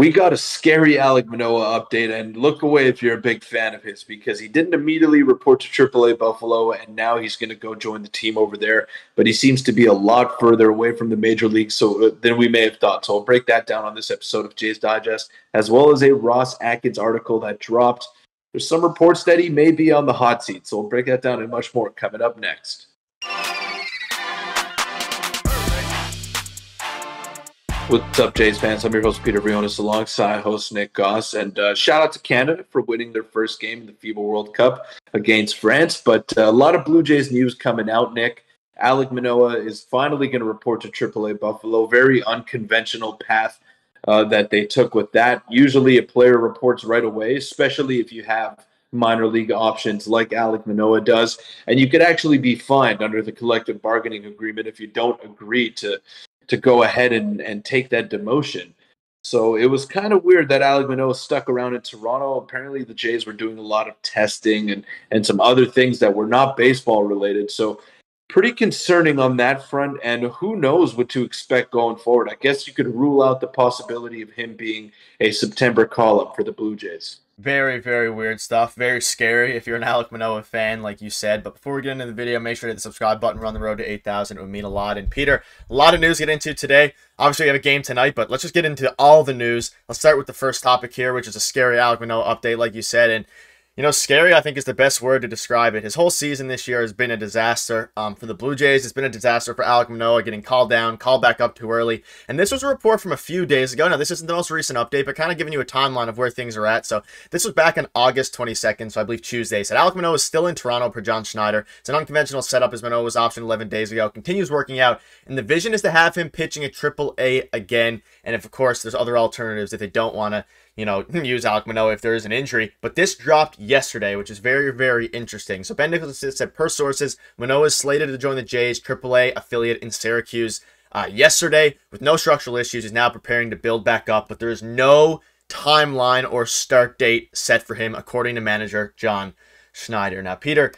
we got a scary Alek Manoah update, and look away if you're a big fan of his because he didn't immediately report to AAA Buffalo, and now he's going to go join the team over there. But he seems to be a lot further away from the major leagues so uh, than we may have thought. So I'll break that down on this episode of Jays Digest, as well as a Ross Atkins article that dropped. There's some reports that he may be on the hot seat, so we'll break that down and much more coming up next. What's up, Jays fans? I'm your host, Peter Vryonis, alongside host Nick Gosse. And uh, shout out to Canada for winning their first game in the FIBA World Cup against France. But uh, a lot of Blue Jays news coming out, Nick. Alek Manoah is finally going to report to AAA Buffalo. Very unconventional path uh, that they took with that. Usually a player reports right away, especially if you have minor league options like Alek Manoah does. And you could actually be fined under the collective bargaining agreement if you don't agree to to go ahead and, and take that demotion. So it was kind of weird that Alek Manoah stuck around in Toronto. Apparently, the Jays were doing a lot of testing and, and some other things that were not baseball related. So, pretty concerning on that front. And who knows what to expect going forward. I guess you could rule out the possibility of him being a September call up for the Blue Jays. Very, very weird stuff. Very scary if you're an Alek Manoah fan, like you said. But before we get into the video, make sure to hit the subscribe button. On the road to 8,000. It would mean a lot. And Peter, a lot of news to get into today. Obviously, we have a game tonight, but let's just get into all the news. Let's start with the first topic here, which is a scary Alek Manoah update, like you said. And you know, scary, I think, is the best word to describe it. His whole season this year has been a disaster. Um, for the Blue Jays, it's been a disaster for Alek Manoah getting called down, called back up too early. And this was a report from a few days ago. Now, this isn't the most recent update, but kind of giving you a timeline of where things are at. So, this was back on August 22nd, so I believe Tuesday. Said Alek Manoah is still in Toronto per John Schneider. It's an unconventional setup as Manoah was optioned 11 days ago. Continues working out. And the vision is to have him pitching at Triple A again. And if, of course, there's other alternatives if they don't want to you know, use Alek Manoah if there is an injury. But this dropped yesterday, which is very, very interesting. So Ben Nicholson said, per sources, Manoah is slated to join the Jays AAA affiliate in Syracuse uh, yesterday with no structural issues. He's now preparing to build back up, but there is no timeline or start date set for him, according to manager John Schneider. Now, Peter,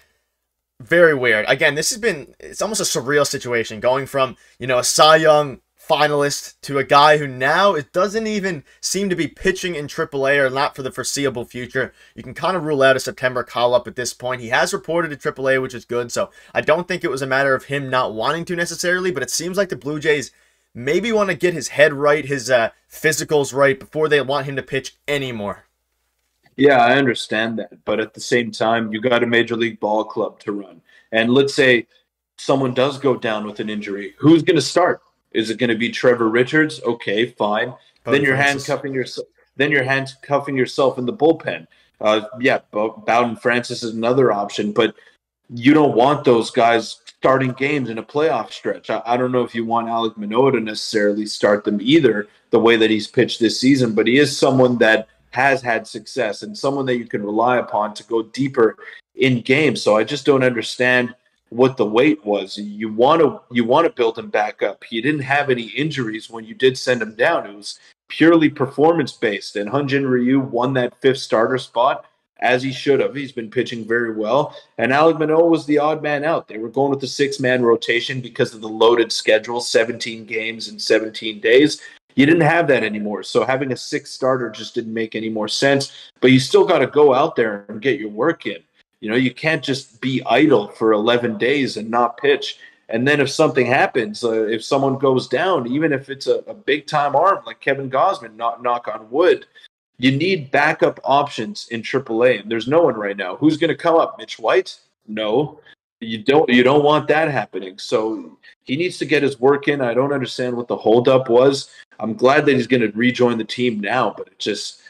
very weird. Again, this has been, it's almost a surreal situation going from, you know, a Cy Young finalist to a guy who now it doesn't even seem to be pitching in AAA or not for the foreseeable future. You can kind of rule out a September call up at this point. He has reported to AAA, which is good. So I don't think it was a matter of him not wanting to necessarily, but it seems like the Blue Jays maybe want to get his head right, his uh, physicals right before they want him to pitch anymore. Yeah, I understand that, but at the same time, you got a major league ball club to run, and let's say someone does go down with an injury, who's going to start? Is it going to be Trevor Richards? Okay, fine. then you're Francis. handcuffing yourself. Then you're handcuffing yourself in the bullpen. Uh, yeah, Bowden Francis is another option, but you don't want those guys starting games in a playoff stretch. I, I, don't know if you want Alek Manoah to necessarily start them either, the way that he's pitched this season, but he is someone that has had success and someone that you can rely upon to go deeper in games. So I just don't understand what the wait was. You want to you want to build him back up. He didn't have any injuries when you did send him down. It was purely performance based. And Hyun-Jin Ryu won that fifth starter spot as he should have. He's been pitching very well. And Alek Manoah was the odd man out. They were going with the six man rotation because of the loaded schedule, 17 games in 17 days. You didn't have that anymore. So having a six starter just didn't make any more sense. But you still got to go out there and get your work in. You know, you can't just be idle for 11 days and not pitch. And then if something happens, uh, if someone goes down, even if it's a, a big time arm like Kevin Gausman, not knock on wood, you need backup options in AAA. And there's no one right now. Who's going to come up? Mitch White? No. You don't. You don't want that happening. So he needs to get his work in. I don't understand what the holdup was. I'm glad that he's going to rejoin the team now, but it just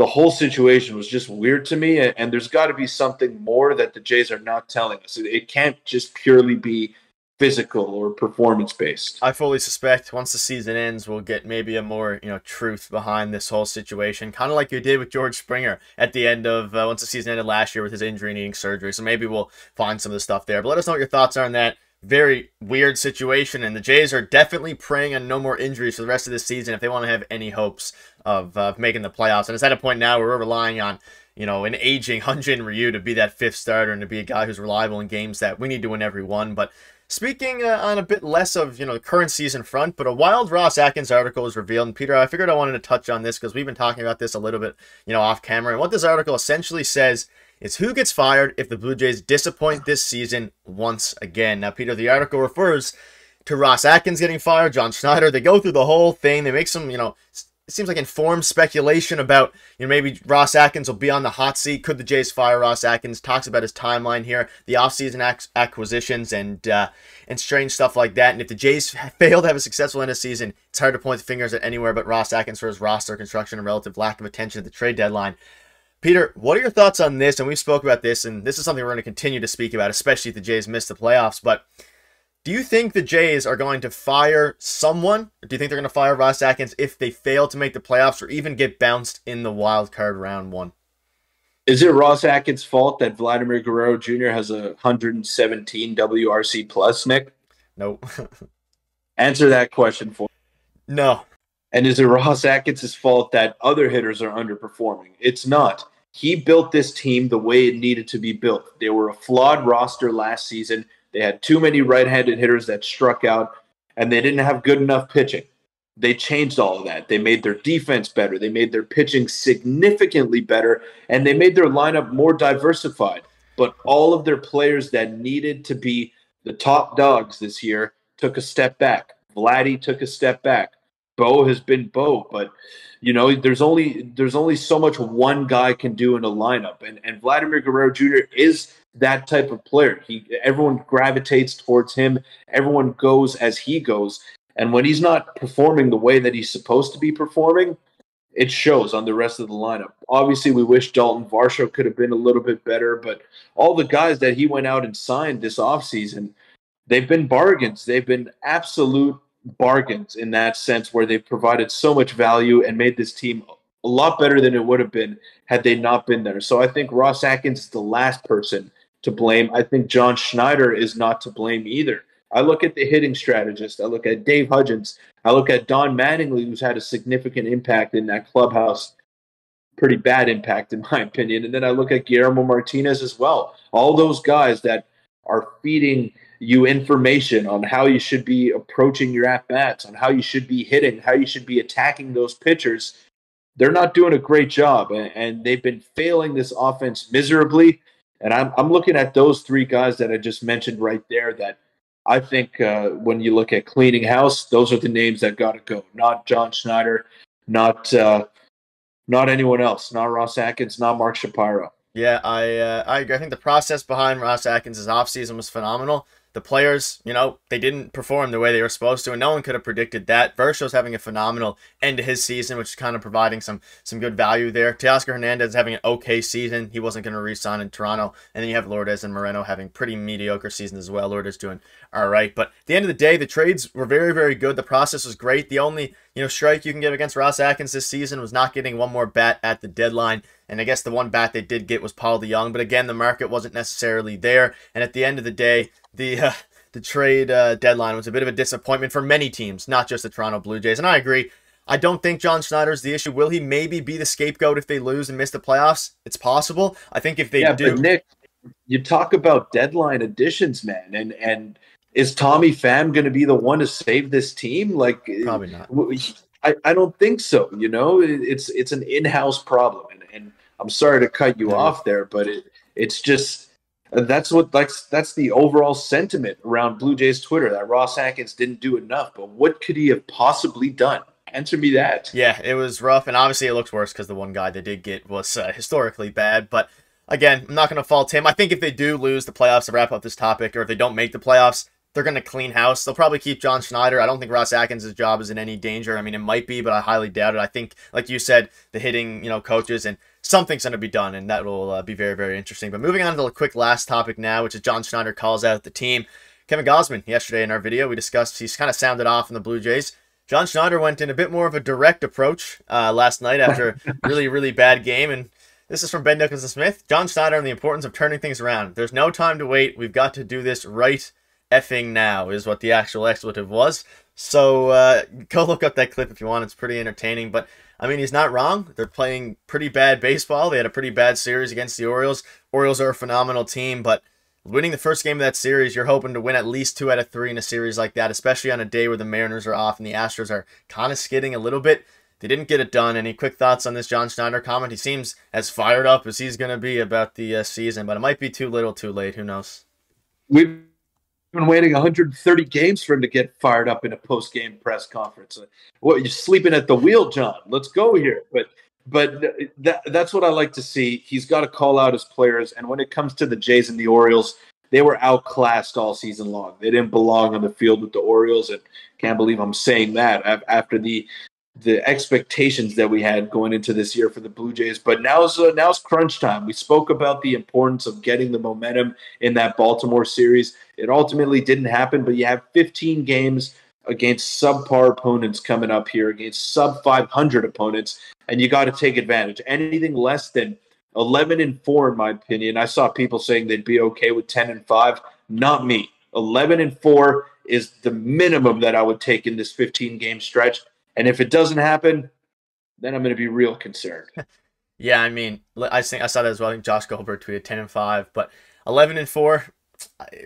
the whole situation was just weird to me. And there's got to be something more that the Jays are not telling us. It can't just purely be physical or performance based. I fully suspect once the season ends, we'll get maybe a more you know truth behind this whole situation, kind of like you did with George Springer at the end of uh, once the season ended last year with his injury needing surgery. So maybe we'll find some of the stuff there. But let us know what your thoughts are on that very weird situation, and the Jays are definitely praying on no more injuries for the rest of this season if they want to have any hopes of uh, making the playoffs. And it's at a point now where we're relying on, you know, an aging Hyun-Jin Ryu to be that fifth starter and to be a guy who's reliable in games that we need to win every one. But Speaking uh, on a bit less of you know the current season front, but a wild Ross Atkins article was revealed. And Peter, I figured I wanted to touch on this because we've been talking about this a little bit, you know, off camera. And what this article essentially says is who gets fired if the Blue Jays disappoint this season once again. Now, Peter, the article refers to Ross Atkins getting fired, John Schneider. They go through the whole thing. They make some, you know, it seems like informed speculation about, you know, maybe Ross Atkins will be on the hot seat. Could the Jays fire Ross Atkins? Talks about his timeline here, the offseason ac- acquisitions and uh, and strange stuff like that. And if the Jays fail to have a successful end of season, it's hard to point the fingers at anywhere but Ross Atkins for his roster construction and relative lack of attention at the trade deadline. Peter, what are your thoughts on this? And we spoke about this, and this is something we're going to continue to speak about, especially if the Jays miss the playoffs. But do you think the Jays are going to fire someone? Do you think they're going to fire Ross Atkins if they fail to make the playoffs or even get bounced in the wild card round one? Is it Ross Atkins' fault that Vladimir Guerrero Jr. has a 117 WRC plus, Nick? No. Answer that question for me. No. And is it Ross Atkins' fault that other hitters are underperforming? It's not. He built this team the way it needed to be built. They were a flawed roster last season they had too many right handed hitters that struck out, and they didn't have good enough pitching. They changed all of that. They made their defense better. They made their pitching significantly better, and they made their lineup more diversified. But all of their players that needed to be the top dogs this year took a step back. Vladdy took a step back. Bo has been Bo, but you know, there's only there's only so much one guy can do in a lineup, and and Vladimir Guerrero Jr. is that type of player. He everyone gravitates towards him. Everyone goes as he goes, and when he's not performing the way that he's supposed to be performing, it shows on the rest of the lineup. Obviously, we wish Dalton Varsho could have been a little bit better, but all the guys that he went out and signed this offseason, they've been bargains. They've been absolute bargains in that sense where they've provided so much value and made this team a lot better than it would have been had they not been there. So I think Ross Atkins is the last person to blame. I think John Schneider is not to blame either. I look at the hitting strategist. I look at Dave Hudgens. I look at Don Mattingly, who's had a significant impact in that clubhouse. Pretty bad impact, in my opinion. And then I look at Guillermo Martinez as well. All those guys that are feeding you information on how you should be approaching your at bats, on how you should be hitting, how you should be attacking those pitchers. They're not doing a great job, and, they've been failing this offense miserably. And I'm, I'm looking at those three guys that I just mentioned right there that I think uh, when you look at cleaning house, those are the names that got to go. Not John Schneider, not uh, not anyone else, not Ross Atkins, not Mark Shapiro. Yeah, I uh, I. I think the process behind Ross Atkins' offseason was phenomenal the players, you know, they didn't perform the way they were supposed to, and no one could have predicted that. Varsho's having a phenomenal end to his season, which is kind of providing some some good value there. Teoscar Hernandez having an okay season. He wasn't going to re-sign in Toronto. And then you have Lourdes and Moreno having pretty mediocre seasons as well. Lourdes doing all right. But at the end of the day, the trades were very, very good. The process was great. The only, you know, strike you can give against Ross Atkins this season was not getting one more bat at the deadline. And I guess the one bat they did get was Paul DeJong. But again, the market wasn't necessarily there. And at the end of the day, the uh, the trade uh, deadline was a bit of a disappointment for many teams, not just the Toronto Blue Jays. And I agree. I don't think John Schneider's the issue. Will he maybe be the scapegoat if they lose and miss the playoffs? It's possible. I think if they yeah, do. But Nick, you talk about deadline additions, man, and and is Tommy Pham going to be the one to save this team? Like, probably not. I, I don't think so. You know, it's it's an in-house problem, and, and I'm sorry to cut you yeah. off there, but it it's just that's what that's that's the overall sentiment around Blue Jays Twitter that Ross Atkins didn't do enough. But what could he have possibly done? Answer me that. Yeah, it was rough, and obviously it looks worse because the one guy they did get was uh, historically bad. But again, I'm not going to fault him. I think if they do lose the playoffs to wrap up this topic, or if they don't make the playoffs, they're going to clean house. They'll probably keep John Schneider. I don't think Ross Atkins' job is in any danger. I mean, it might be, but I highly doubt it. I think, like you said, the hitting, you know, coaches and something's going to be done, and that will uh, be very, very interesting. But moving on to the quick last topic now, which is John Schneider calls out the team. Kevin Gausman, yesterday in our video, we discussed he's kind of sounded off in the Blue Jays. John Schneider went in a bit more of a direct approach uh, last night after a really, really bad game. And this is from Ben Nicholson Smith. John Schneider and the importance of turning things around. There's no time to wait. We've got to do this right effing now, is what the actual expletive was. So uh, go look up that clip if you want. It's pretty entertaining. But I mean, he's not wrong. They're playing pretty bad baseball. They had a pretty bad series against the Orioles. Orioles are a phenomenal team, but winning the first game of that series, you're hoping to win at least two out of three in a series like that, especially on a day where the Mariners are off and the Astros are kind of skidding a little bit. They didn't get it done. Any quick thoughts on this John Schneider comment? He seems as fired up as he's going to be about the uh, season, but it might be too little, too late. Who knows? We've been waiting 130 games for him to get fired up in a post-game press conference. What you're sleeping at the wheel, John? Let's go here. But but that, that's what I like to see. He's got to call out his players, and when it comes to the Jays and the Orioles, they were outclassed all season long. They didn't belong on the field with the Orioles, and can't believe I'm saying that after the the expectations that we had going into this year for the Blue Jays. But now's uh, now's crunch time. We spoke about the importance of getting the momentum in that Baltimore series. It ultimately didn't happen, but you have 15 games against subpar opponents coming up here, against sub 500 opponents, and you got to take advantage. Anything less than 11 and 4 in my opinion. I saw people saying they'd be okay with 10 and 5. Not me. 11 and 4 is the minimum that I would take in this 15 game stretch. And if it doesn't happen, then I'm going to be real concerned. yeah, I mean, I think I saw that as well. I think Josh Goldberg tweeted 10 and 5, but 11 and 4.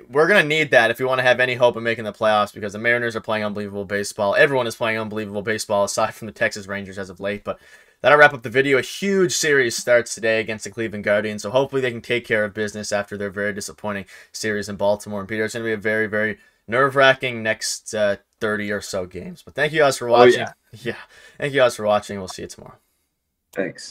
We're going to need that if we want to have any hope of making the playoffs because the Mariners are playing unbelievable baseball. Everyone is playing unbelievable baseball aside from the Texas Rangers as of late. But that'll wrap up the video. A huge series starts today against the Cleveland Guardians. So hopefully they can take care of business after their very disappointing series in Baltimore. And Peter, it's going to be a very, very nerve wracking next uh, 30 or so games. But thank you guys for oh, watching. Oh, yeah. yeah. Thank you guys for watching. We'll see you tomorrow. Thanks.